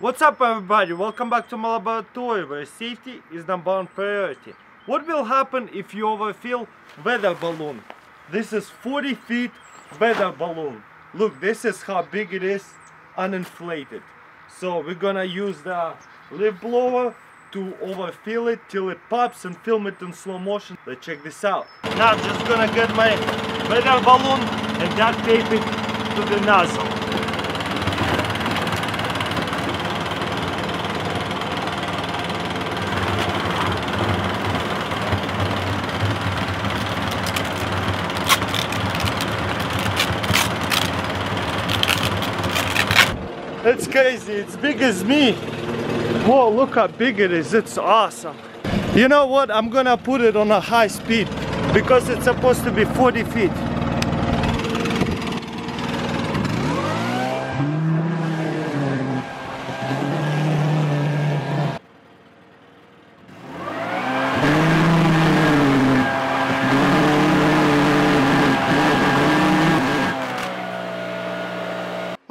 What's up everybody, welcome back to my laboratory where safety is number one priority. What will happen if you overfill weather balloon? This is 40 feet weather balloon. Look, this is how big it is uninflated. So we're gonna use the leaf blower to overfill it till it pops and film it in slow motion. Let's check this out. Now I'm just gonna get my weather balloon and duct tape it to the nozzle. It's crazy, it's big as me. Whoa, look how big it is, it's awesome. You know what, I'm gonna put it on a high speed because it's supposed to be 40 feet.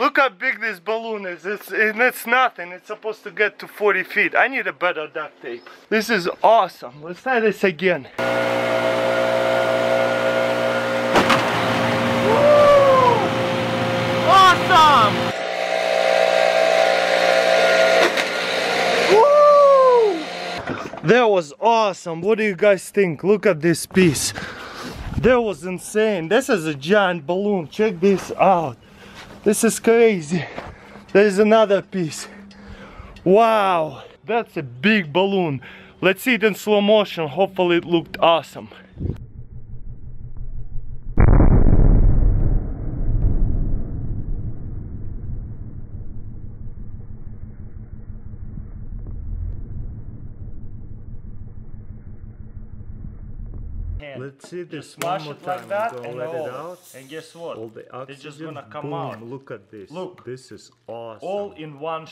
Look how big this balloon is. It's, it's nothing. It's supposed to get to 40 feet. I need a better duct tape. This is awesome. Let's try this again. Woo! Awesome! Woo! That was awesome. What do you guys think? Look at this piece. That was insane. This is a giant balloon. Check this out. This is crazy. There's another piece. Wow, that's a big balloon. Let's see it in slow motion. Hopefully it looked awesome. Let's see this Just one more it like time. that and let it out. And guess what? All the oxygen. It's just gonna come Boom, out. Look at this. Look. This is awesome. All in one